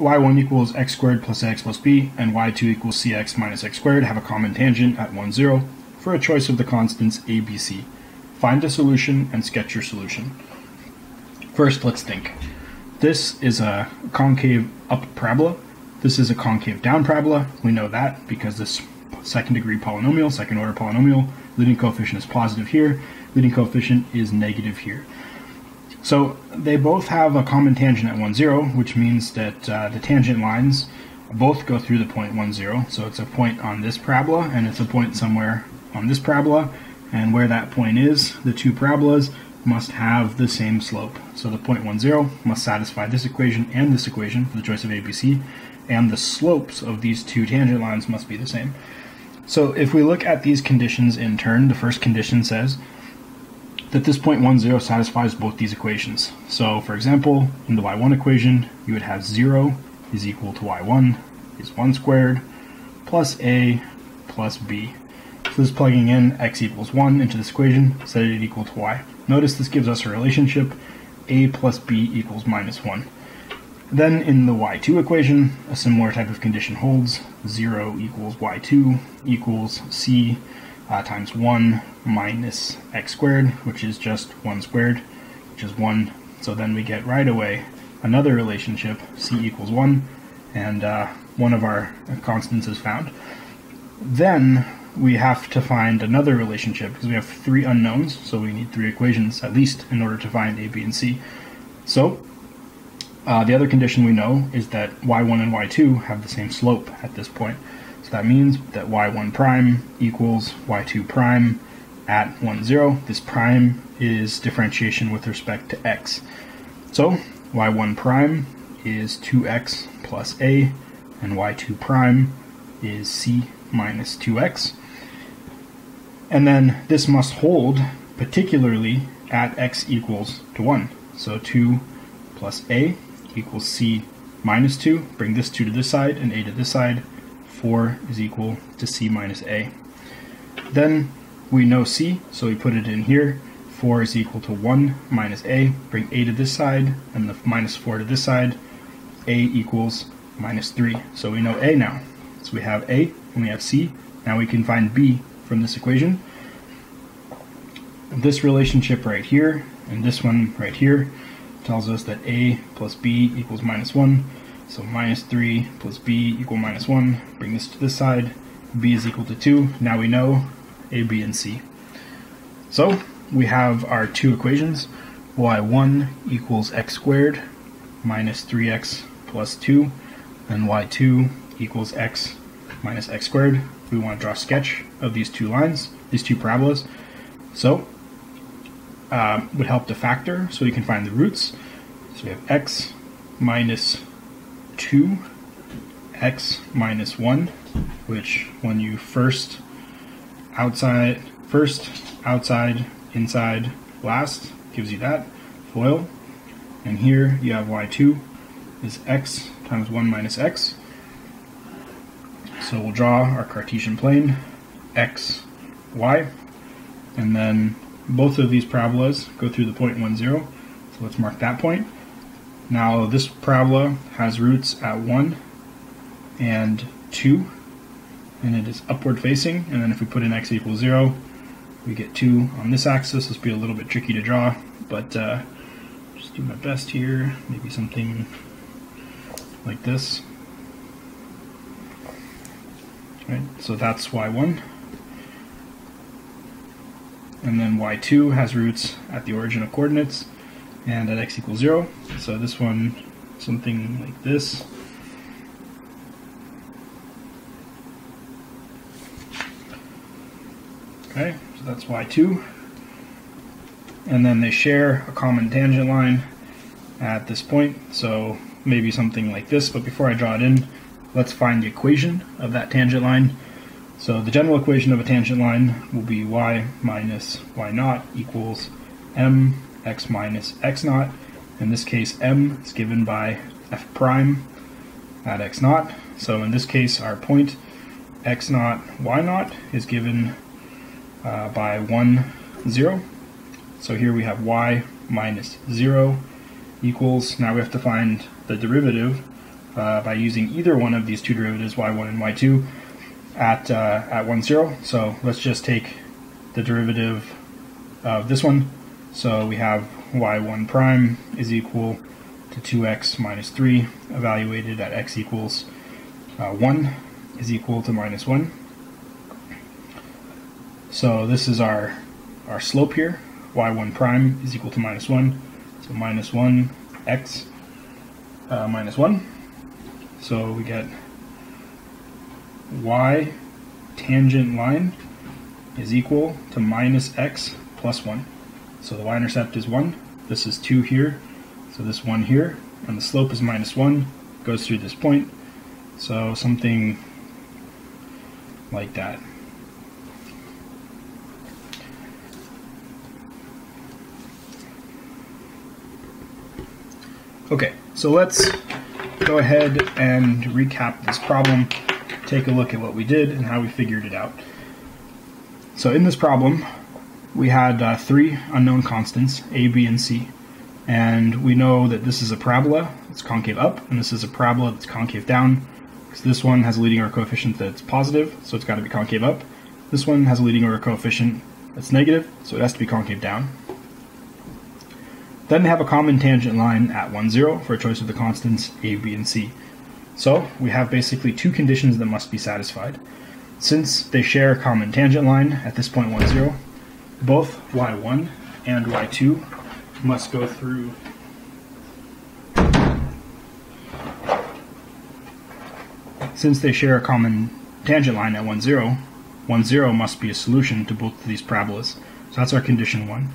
y1 equals x squared plus ax plus b, and y2 equals cx minus x squared have a common tangent at 1, 0 for a choice of the constants a, b, c. Find a solution and sketch your solution. First, let's think. This is a concave up parabola. This is a concave down parabola. We know that because this second degree polynomial, second order polynomial, leading coefficient is positive here, leading coefficient is negative here. So they both have a common tangent at 1, 0, which means that uh, the tangent lines both go through the point 1, 0. So it's a point on this parabola, and it's a point somewhere on this parabola. And where that point is, the two parabolas must have the same slope. So the point 1, 0 must satisfy this equation and this equation for the choice of ABC, and the slopes of these two tangent lines must be the same. So if we look at these conditions in turn, the first condition says that this point 1, 0 satisfies both these equations. So for example, in the y1 equation, you would have 0 is equal to y1 is 1 squared plus a plus b. So this is plugging in x equals 1 into this equation, set it equal to y. Notice this gives us a relationship a plus b equals minus 1. Then in the y2 equation, a similar type of condition holds. 0 equals y2 equals c uh, times 1 minus x squared, which is just 1 squared, which is 1. So then we get right away another relationship, c equals 1, and uh, one of our constants is found. Then we have to find another relationship because we have three unknowns, so we need three equations at least in order to find a, b, and c. So uh, the other condition we know is that y1 and y2 have the same slope at this point. That means that y1 prime equals y2 prime at 1, 0. This prime is differentiation with respect to x. So y1 prime is 2x plus a, and y2 prime is c minus 2x. And then this must hold particularly at x equals to 1. So 2 plus a equals c minus 2. Bring this 2 to this side and a to this side. 4 is equal to c minus a. Then we know c, so we put it in here. 4 is equal to 1 minus a. Bring a to this side and the minus 4 to this side. a equals minus 3. So we know a now. So we have a and we have c. Now we can find b from this equation. This relationship right here and this one right here tells us that a plus b equals minus 1. So minus 3 plus b equal minus 1. Bring this to this side. b is equal to 2. Now we know a, b, and c. So we have our two equations. y1 equals x squared minus 3x plus 2. And y2 equals x minus x squared. We want to draw a sketch of these two lines, these two parabolas. So uh, would help to factor so we can find the roots. So we have x minus 2, x minus 1, which when you first outside, first, outside, inside, last, gives you that, FOIL. And here you have y2 is x times 1 minus x. So we'll draw our Cartesian plane, x, y, and then both of these parabolas go through the point 1, 0. So let's mark that point. Now this parabola has roots at 1 and 2, and it is upward facing, and then if we put in x equals 0, we get 2 on this axis. This will be a little bit tricky to draw, but uh, just do my best here. Maybe something like this. Right, so that's y1 and then y2 has roots at the origin of coordinates and at x equals 0. So this one, something like this. Okay, so that's y2. And then they share a common tangent line at this point, so maybe something like this, but before I draw it in, let's find the equation of that tangent line. So the general equation of a tangent line will be y minus y naught equals m x minus x naught. In this case, m is given by f prime at x naught. So in this case, our point x naught y naught is given uh, by 1, 0. So here we have y minus 0 equals, now we have to find the derivative uh, by using either one of these two derivatives, y1 and y2, at, uh, at 1, 0. So let's just take the derivative of this one. So we have y1 prime is equal to 2x minus 3, evaluated at x equals uh, 1 is equal to minus 1. So this is our, our slope here. y1 prime is equal to minus 1. So minus 1 x uh, minus 1. So we get y tangent line is equal to minus x plus 1. So the y-intercept is 1. This is 2 here. So this 1 here. And the slope is minus 1. Goes through this point. So something like that. Okay, so let's go ahead and recap this problem, take a look at what we did and how we figured it out. So in this problem, we had uh, three unknown constants, a, b, and c. And we know that this is a parabola, it's concave up, and this is a parabola that's concave down. Because this one has a leading order coefficient that's positive, so it's got to be concave up. This one has a leading order coefficient that's negative, so it has to be concave down. Then they have a common tangent line at 1, 0 for a choice of the constants a, b, and c. So we have basically two conditions that must be satisfied. Since they share a common tangent line at this point 1, 0, both y1 and y2 must go through Since they share a common tangent line at 1, 0, 1, 0 must be a solution to both of these parabolas. So that's our condition 1.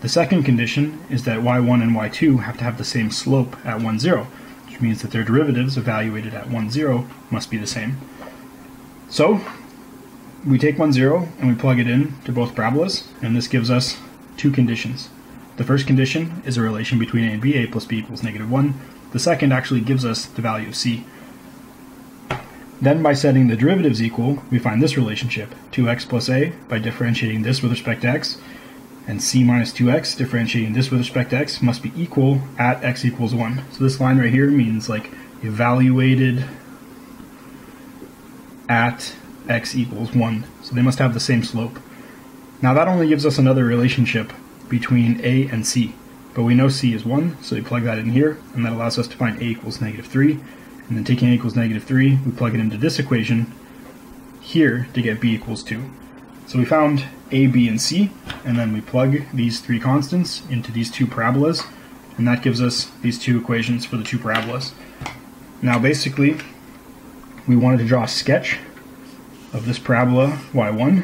The second condition is that y1 and y2 have to have the same slope at 1, 0, which means that their derivatives evaluated at 1, 0 must be the same. So we take 1, 0 and we plug it in to both parabolas, and this gives us two conditions. The first condition is a relation between a and b, a plus b equals negative 1. The second actually gives us the value of c. Then by setting the derivatives equal, we find this relationship, 2x plus a, by differentiating this with respect to x, and c minus 2x, differentiating this with respect to x, must be equal at x equals 1. So this line right here means like evaluated at x equals 1. So they must have the same slope. Now that only gives us another relationship between a and c. But we know c is 1, so we plug that in here, and that allows us to find a equals negative 3. And then taking a equals negative 3, we plug it into this equation here to get b equals 2. So we found a, b, and c, and then we plug these three constants into these two parabolas, and that gives us these two equations for the two parabolas. Now basically, we wanted to draw a sketch of this parabola y1,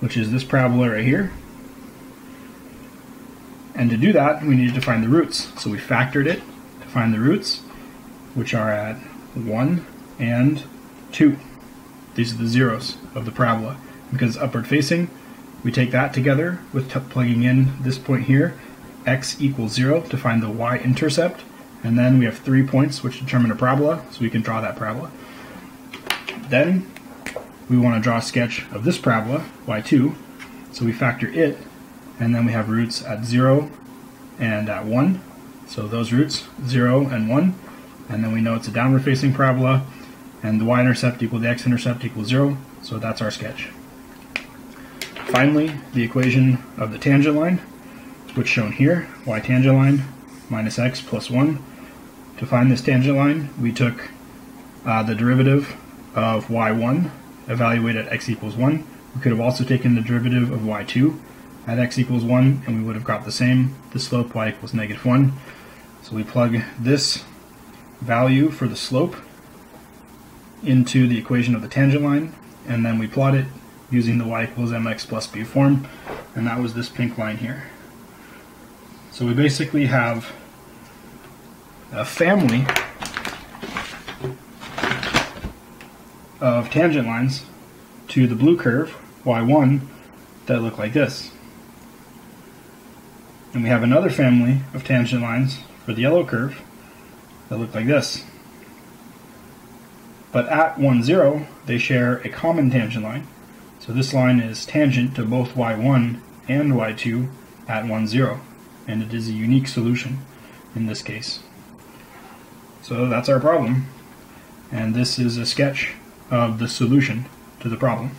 which is this parabola right here. And to do that, we needed to find the roots. So we factored it to find the roots, which are at 1 and 2. These are the zeros of the parabola. Because upward facing, we take that together with plugging in this point here, x equals 0 to find the y-intercept, and then we have three points which determine a parabola, so we can draw that parabola. Then we want to draw a sketch of this parabola, y2, so we factor it, and then we have roots at 0 and at 1, so those roots, 0 and 1, and then we know it's a downward facing parabola, and the y-intercept equal the x-intercept equals 0, so that's our sketch. Finally, the equation of the tangent line, which shown here, y tangent line minus x plus 1. To find this tangent line, we took uh, the derivative of y1, evaluated at x equals 1. We could have also taken the derivative of y2 at x equals 1, and we would have got the same, the slope y equals negative 1. So we plug this value for the slope into the equation of the tangent line, and then we plot it using the y equals mx plus b form, and that was this pink line here. So we basically have a family of tangent lines to the blue curve, y1, that look like this. And we have another family of tangent lines for the yellow curve that look like this. But at 1, 0, they share a common tangent line. So this line is tangent to both y1 and y2 at 1, 0. And it is a unique solution in this case. So that's our problem. And this is a sketch of the solution to the problem.